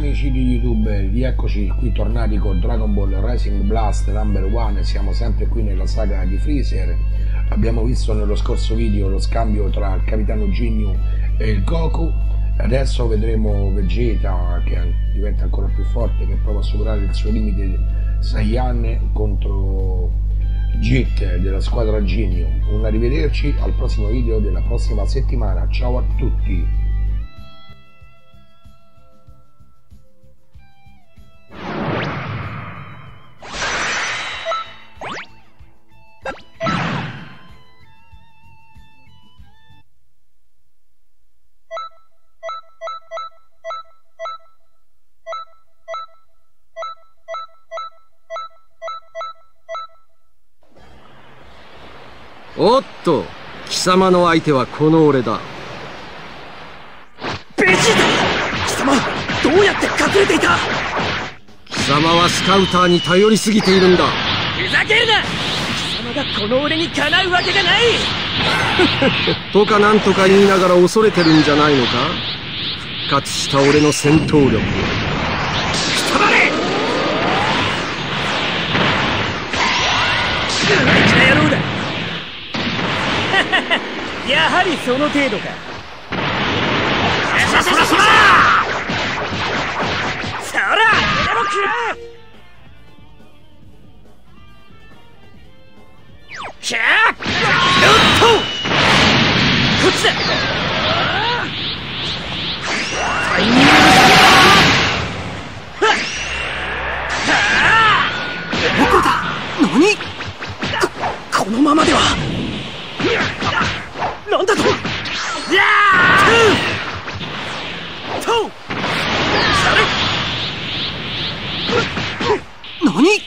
amici di YouTube, rieccoci qui tornati con Dragon Ball Racing Blast Number 1 siamo sempre qui nella saga di Freezer. Abbiamo visto nello scorso video lo scambio tra il capitano Ginyu e il Goku. Adesso vedremo Vegeta che diventa ancora più forte, che prova a superare il suo limite Saiyan contro Jit della squadra Ginyu. Un arrivederci al prossimo video della prossima settimana. Ciao a tutti! おっと貴様の相手はこの俺だ。ベジータ貴様どうやって隠れていた？貴様はスカウターに頼りすぎているんだ。ふざけるな！貴様がこの俺にかなうわけがない！とかなんとか言いながら恐れてるんじゃないのか？復活した俺の戦闘力。貴様れ生意気な野郎だやはりその程度か。そらそらそらそら俺も食らひゃーおっとこっちだタイミングだどこだ何ここのままではなんだと。や何？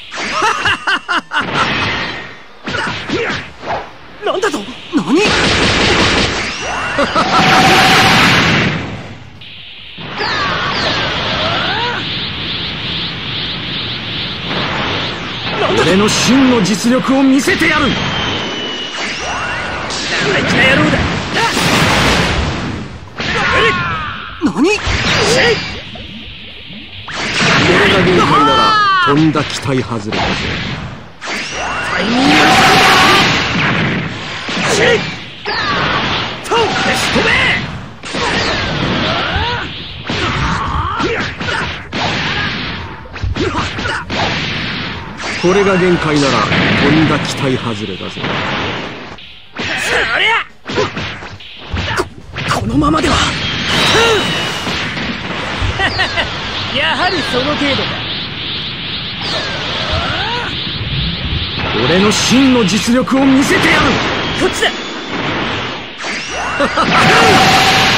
なんだと。何？俺の真の実力を見せてやる生意気な野郎だこれが限界ならとんだ期待外れだぜタイミングシェイと消し飛べこれが限界ならとんだ期待外れだぜここのままでは。やはりその程度か。俺の真の実力を見せてやる。こっちだ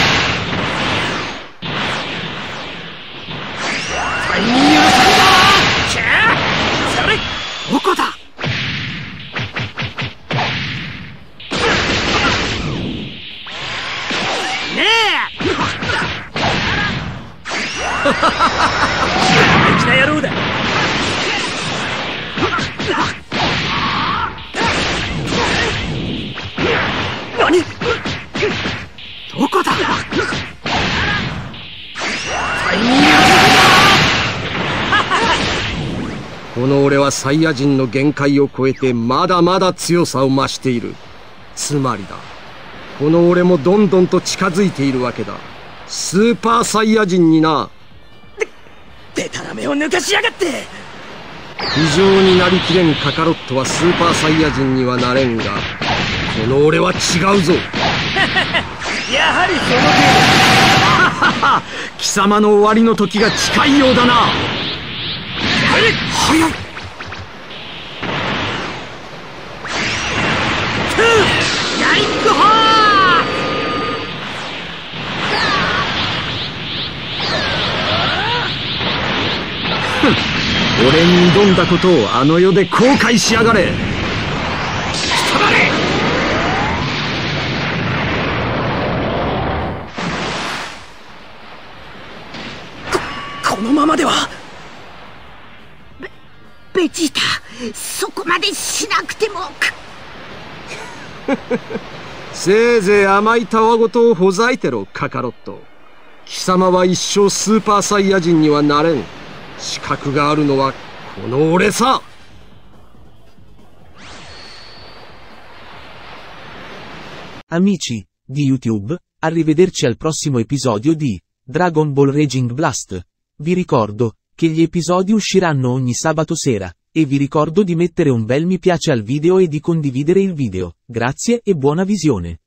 タイミングの差だキャーそれどこだねえ生意気な野郎だ。何？どこだ？この俺はサイヤ人の限界を超えてまだまだ強さを増している。つまりだ。この俺もどんどんと近づいているわけだ。スーパーサイヤ人にな。デタラメを抜かしやがって。非常になりきれんカカロットはスーパーサイヤ人にはなれんがこの俺は違うぞ。やはりその程 貴様の終わりの時が近いようだな。早い俺に挑んだことをあの世で後悔しやがれ。ーこのままではベジータそこまでしなくても。せいぜい甘いたわごとをほざいてろカカロット。貴様は一生スーパーサイヤ人にはなれん。資格があるのはこの俺さ Amici di YouTube, arrivederci al prossimo episodio di Dragon Ball Raging Blast. Vi ricordo che gli episodi usciranno ogni sabato sera, e vi ricordo di mettere un bel mi piace al video e di condividere il video. Grazie e buona visione.